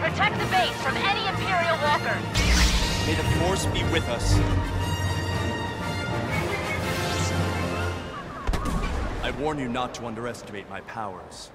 Protect the base from any Imperial walker. May the Force be with us. I warn you not to underestimate my powers.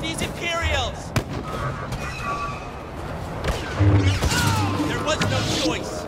These Imperials! There was no choice!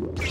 Yeah.